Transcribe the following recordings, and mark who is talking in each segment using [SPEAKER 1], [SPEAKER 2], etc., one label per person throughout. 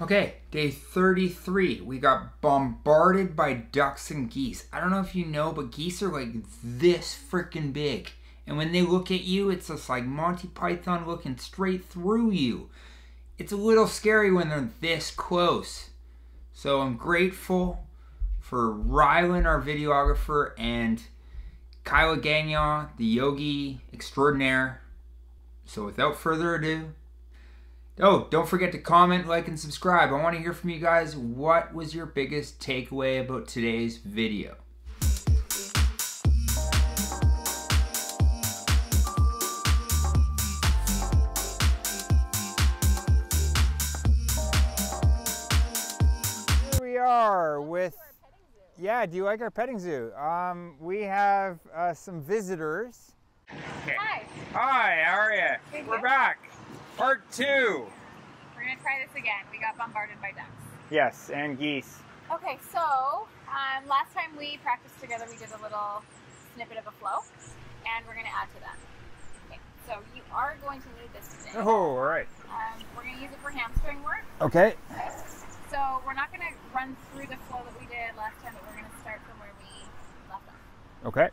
[SPEAKER 1] Okay, day 33. We got bombarded by ducks and geese. I don't know if you know, but geese are like this freaking big. And when they look at you, it's just like Monty Python looking straight through you. It's a little scary when they're this close. So I'm grateful for Rylan, our videographer, and Kyla Gagnon, the yogi extraordinaire. So without further ado, Oh, don't forget to comment, like, and subscribe. I want to hear from you guys. What was your biggest takeaway about today's video?
[SPEAKER 2] Here we are with, yeah, do you like our petting zoo? Um, we have uh, some visitors.
[SPEAKER 3] Hi.
[SPEAKER 1] Hi, how are you? We're back. Part two.
[SPEAKER 3] We're gonna try this again. We got bombarded by ducks.
[SPEAKER 2] Yes, and geese.
[SPEAKER 3] Okay, so um, last time we practiced together, we did a little snippet of a flow, and we're gonna add to that. Okay, so you are going to need this today.
[SPEAKER 2] Oh, all right.
[SPEAKER 3] Um, we're gonna use it for hamstring work.
[SPEAKER 2] Okay.
[SPEAKER 3] Okay. So we're not gonna run through the flow that we did last time, but we're gonna start from where we left off.
[SPEAKER 2] Okay.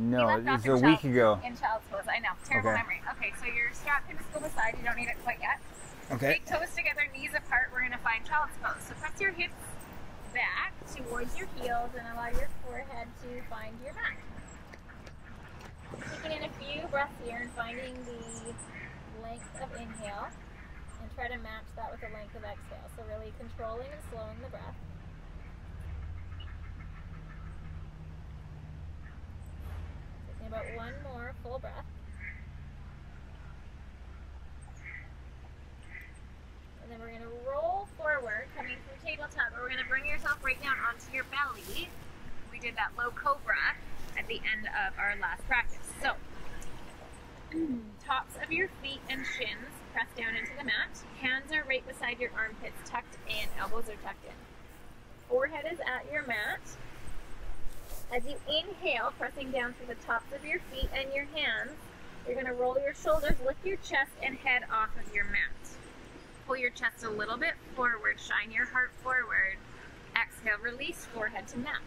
[SPEAKER 2] No, it was a week ago.
[SPEAKER 3] In child's pose, I know. Terrible
[SPEAKER 2] Okay.
[SPEAKER 3] memory. Okay, so your strap can just go beside. You don't need it quite yet.
[SPEAKER 2] Okay.
[SPEAKER 3] Big toes together, knees apart. We're gonna find child's pose. So press your hips back towards your heels and allow your forehead to find your back. Taking in a few breaths here and finding the length of inhale and try to match that with the length of exhale. So really controlling and slowing the breath. About one more full breath. And then we're going to roll forward, coming from tabletop. We're going to bring yourself right down onto your belly. We did that low cobra at the end of our last practice. So, tops of your feet and shins press down into the mat. Hands are right beside your armpits, tucked in. Elbows are tucked in. Forehead is at your mat. As you inhale, pressing down through the tops of your feet and your hands, you're going to roll your shoulders, lift your chest and head off of your mat. Pull your chest a little bit forward, shine your heart forward. Exhale, release forehead to mat.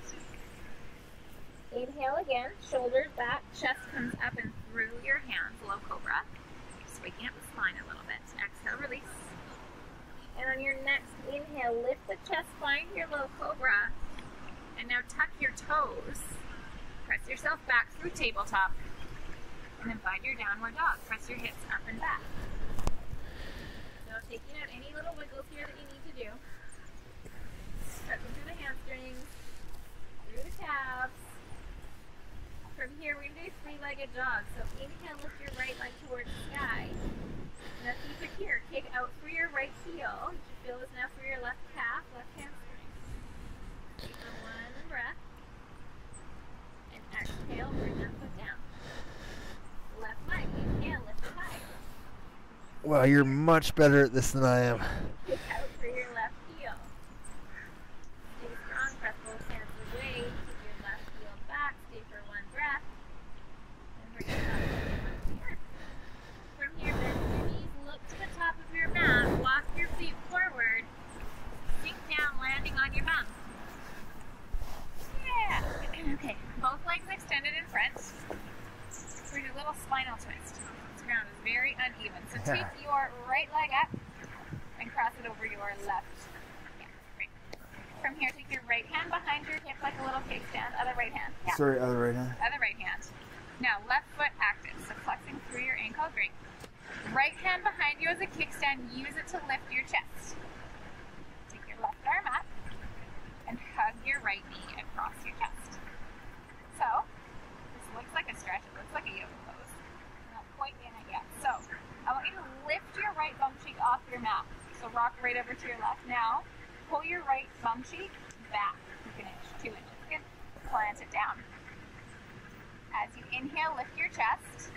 [SPEAKER 3] Inhale again, shoulders back, chest comes up and through your hands, low cobra. Just waking up the spine a little bit. Exhale, release. And on your next inhale, lift the chest, find your low cobra. And now tuck your toes. Press yourself back through tabletop. And then find your downward dog. Press your hips up and back. So taking out any little wiggles here that you need to do. Stretching through the hamstrings, through the calves. From here, we're going to do three-legged dog. So inhale, lift your right leg towards the sky. Now keep it here. Kick out through your right heel. You should feel this now through your left calf, left hamstring. Take a one breath. And exhale, bring that foot down. Left leg, inhale, lift it high.
[SPEAKER 4] Wow, you're much better at this than I am.
[SPEAKER 3] Kick out through your left heel. Stay strong, press both hands away. Keep your left heel back. Stay for one breath. And bring it up to the earth. From here, bend your knees, look to the top of your mat, walk your feet forward, sink down, landing on your bum. Yeah. Okay. Both legs extended in front. We're gonna do a little spinal twist. This ground is very uneven. So take your right leg up and cross it over your left. Yeah, great. From here, take your right hand behind your hip like a little kickstand. Other right hand. Yeah.
[SPEAKER 4] Sorry, other right hand.
[SPEAKER 3] Other right hand. Now, left foot active, so flexing through your ankle, great. Right hand behind you as a kickstand, use it to lift your chest. Take your left arm up and hug your right knee across your chest. So, this looks like a stretch, it looks like a yoga pose. Not quite in it yet. So, I want you to lift your right bum cheek off your mat. So, rock right over to your left. Now, pull your right bum cheek back an inch, two inches plant it down. As you inhale, lift your chest.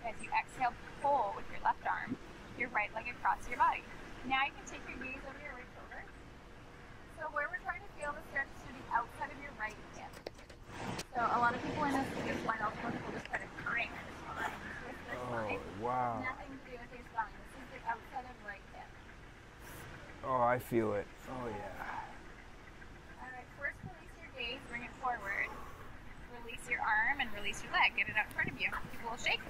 [SPEAKER 3] As you exhale, pull with your left arm, your right leg across your body. Now you can take your knees over your right shoulder. So where we're trying to feel the stretch is to the outside of your right hip. So a lot of people in this just line up people just try to crank this.
[SPEAKER 2] Oh, wow.
[SPEAKER 3] Nothing to do with your
[SPEAKER 2] spine. This is the
[SPEAKER 3] outside of right hip. Oh, I feel it. Oh, yeah. Your arm and release your leg. Get it out in front of you. People will shake.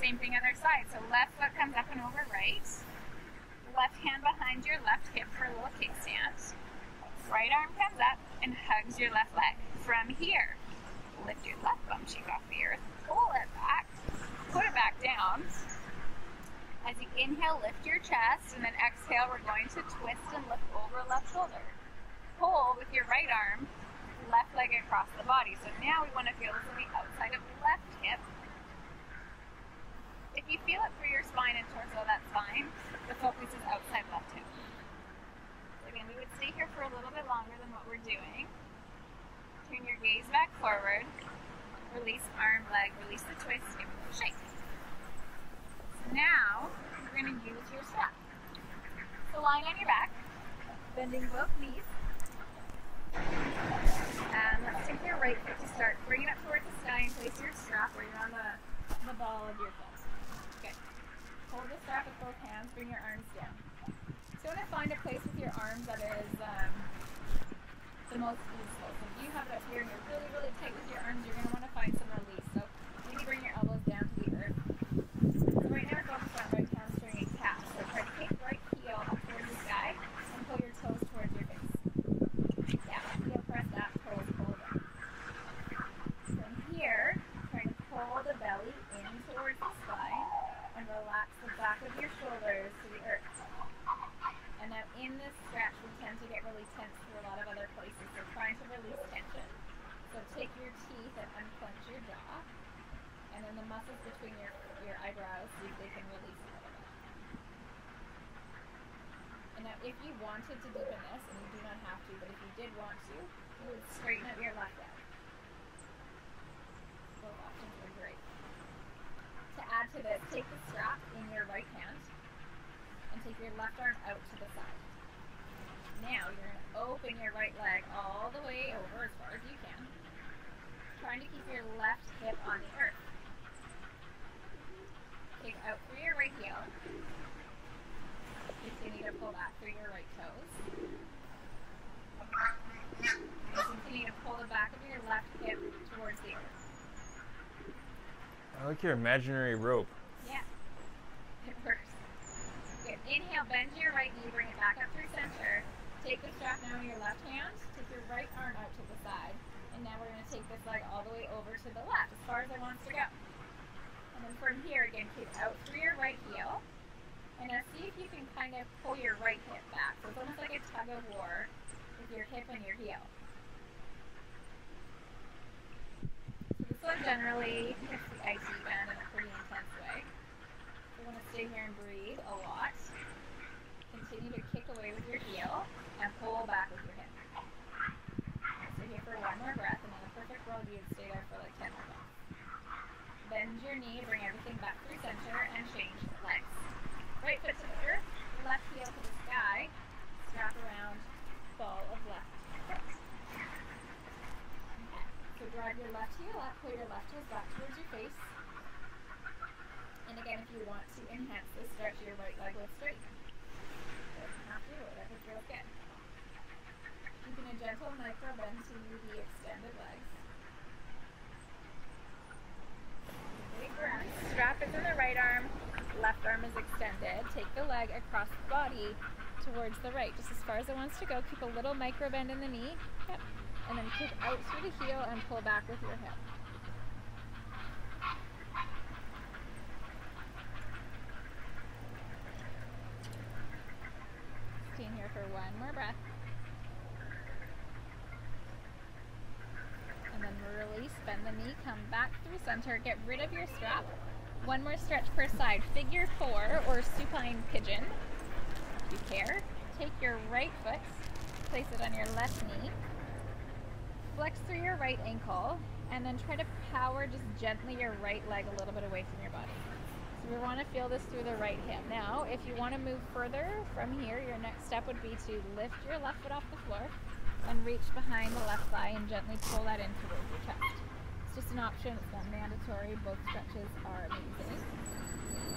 [SPEAKER 3] Same thing other side. So left foot comes up and over right. Left hand behind your left hip for a little kickstand. Right arm comes up and hugs your left leg. From here, lift your left bum cheek off the earth. Pull it back. Put it back down. As you inhale, lift your chest, and then exhale, we're going to twist and lift over left shoulder. Pull with your right arm, left leg across the body. So now we want to feel this on the outside of the left hip. If you feel it through your spine and torso, that's fine. The focus is outside left hip. Again, we would stay here for a little bit longer than what we're doing. Turn your gaze back forward. Release arm, leg, release the twist, give it a shake. Now, we're going to use your strap. So lying on your back, bending both knees. And let's take your right foot to start. Bring it up towards the sky and place your strap where you're on the, the ball of your foot. Good. Hold the strap with both hands, bring your arms down. So you want to find a place with your arms that is um, the most useful. So if you have it up here and you're really, really tight with your arms, you're going to want to find some release. So maybe bring your elbows down to the earth. So right now, focus on right hamstring and calf. So try to kick right heel up towards the sky and pull your toes towards your face. Yeah, heel press that, toes pull down. From here, try to pull the belly in towards the spine and relax the of your shoulders to the earth. And now in this stretch, we tend to get really tense through a lot of other places. So trying to release tension. So take your teeth and unclench your jaw. And then the muscles between your, your eyebrows, see if they can release a little bit. And now if you wanted to deepen this, and you do not have to, but if you did want to, you would straighten up your left leg. Both options are great. To add to this, take the strap in your right hand take your left arm out to the side. Now you're going to open your right leg all the way over as far as you can, trying to keep your left hip on the earth. Kick out through your right heel. Continue to pull back through your right toes. And continue to pull the back of your left hip towards the earth.
[SPEAKER 2] I like your imaginary rope.
[SPEAKER 3] Yeah. It works. Good. Inhale, bend your right knee, bring it back up through center. Take the strap now in your left hand. Take your right arm out to the side. And now we're going to take this leg all the way over to the left, as far as it wants to go. And then from here, again, kick out through your right heel. And now see if you can kind of pull your right hip back. So it's almost like a tug of war with your hip and your heel. So this one generally hits the IT band in a pretty intense way. You want to stay here and breathe a lot. Continue to kick away with your heel and pull back with your hip. Stay here for one more breath, and in a perfect world, you'd stay there for like 10 more. Bend your knee, bring everything back through center, and change legs. Right foot to the earth, left heel to the sky, strap around, ball of left foot. Okay. So drive your left heel up, pull your left toes back towards your face. And again, if you want to enhance this, stretch your right leg with straight. Have to, whatever feels good. Keeping a gentle micro bend to the extended legs. Big breath. Strap is in the right arm, left arm is extended. Take the leg across the body towards the right, just as far as it wants to go. Keep a little micro bend in the knee. Yep. And then kick out through the heel and pull back with your hip. Stay in here for one more breath. And then release, bend the knee, come back through center, get rid of your strap. One more stretch per side. Figure four or supine pigeon. If you care. Take your right foot, place it on your left knee. Flex through your right ankle, and then try to power just gently your right leg a little bit away from your body. We want to feel this through the right hip. Now, if you want to move further from here, your next step would be to lift your left foot off the floor and reach behind the left thigh and gently pull that in towards your chest. It's just an option, it's not mandatory. Both stretches are amazing.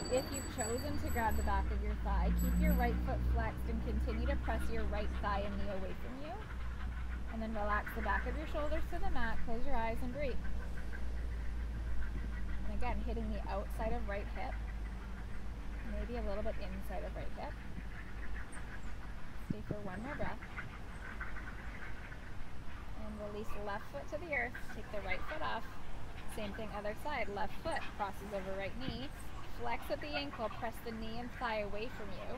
[SPEAKER 3] If you've chosen to grab the back of your thigh, keep your right foot flexed and continue to press your right thigh and knee away from you. And then relax the back of your shoulders to the mat, close your eyes and breathe. Again, hitting the outside of right hip, maybe a little bit inside of right hip. Stay for one more breath. And release left foot to the earth. Take the right foot off. Same thing other side. Left foot crosses over right knee. Flex at the ankle. Press the knee and thigh away from you.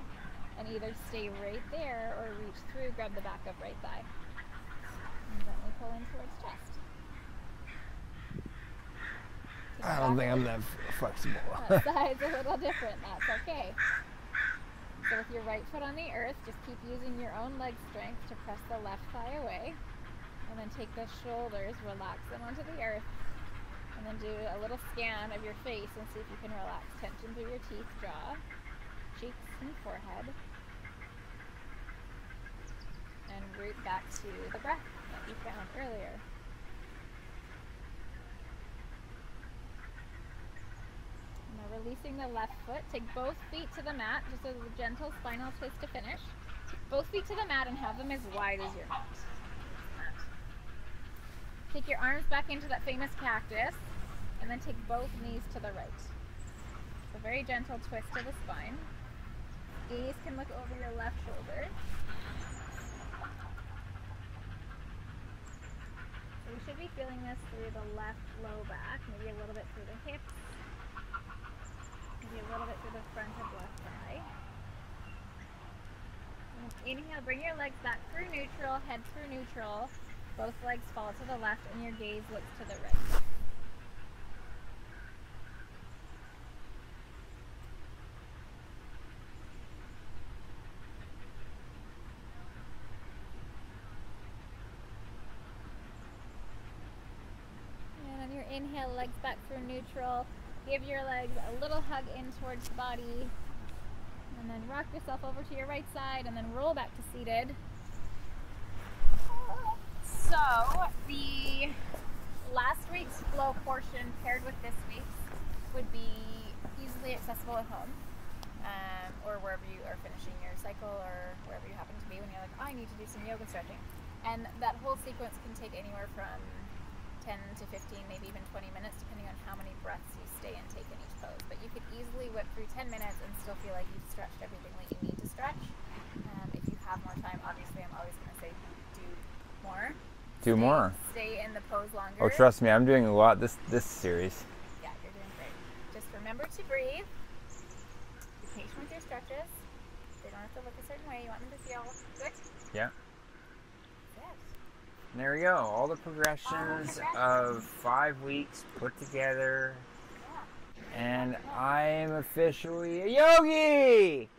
[SPEAKER 3] And either stay right there or reach through, grab the back of right thigh. And gently pull in towards chest. Take the
[SPEAKER 2] I don't think I'm that flexible.
[SPEAKER 3] side's a little different. That's okay. So with your right foot on the earth, just keep using your own leg strength to press the left thigh away. And then take the shoulders, relax them onto the earth. And then do a little scan of your face and see if you can relax tension through your teeth, jaw, cheeks, and forehead. And root back to the breath that you found earlier. Now releasing the left foot, take both feet to the mat, just as a gentle spinal twist to finish. Both feet to the mat and have them as wide as your mat. Take your arms back into that famous cactus, and then take both knees to the right. So very gentle twist to the spine. Gaze can look over your left shoulder. We should be feeling this through the left low back, maybe a little bit through the hips, maybe a little bit through the front of left thigh. Inhale, bring your legs back through neutral, head through neutral. Both legs fall to the left and your gaze looks to the right. And on your inhale, legs back through neutral. Give your legs a little hug in towards the body. And then rock yourself over to your right side and then roll back to seated. So, the last week's flow portion paired with this week's would be easily accessible at home um, or wherever you are finishing your cycle or wherever you happen to be when you're like, oh, I need to do some yoga stretching. And that whole sequence can take anywhere from 10 to 15, maybe even 20 minutes, depending on how many breaths you stay and take in each pose. But you could easily whip through 10 minutes and still feel like you've stretched everything that you need to stretch. Um, if you have more time, obviously, I'm always going to say do more.
[SPEAKER 2] Do
[SPEAKER 3] Stay-
[SPEAKER 2] more.
[SPEAKER 3] Stay in the pose longer.
[SPEAKER 2] Oh, trust me, I'm doing a lot this this series.
[SPEAKER 3] Yeah, you're doing great. Just remember to breathe. Be patient with your stretches. They don't have to look a certain way. You want them to feel good.
[SPEAKER 2] Yeah.
[SPEAKER 3] Yes.
[SPEAKER 1] There we go. All the progressions of five weeks put together. And I am officially a yogi!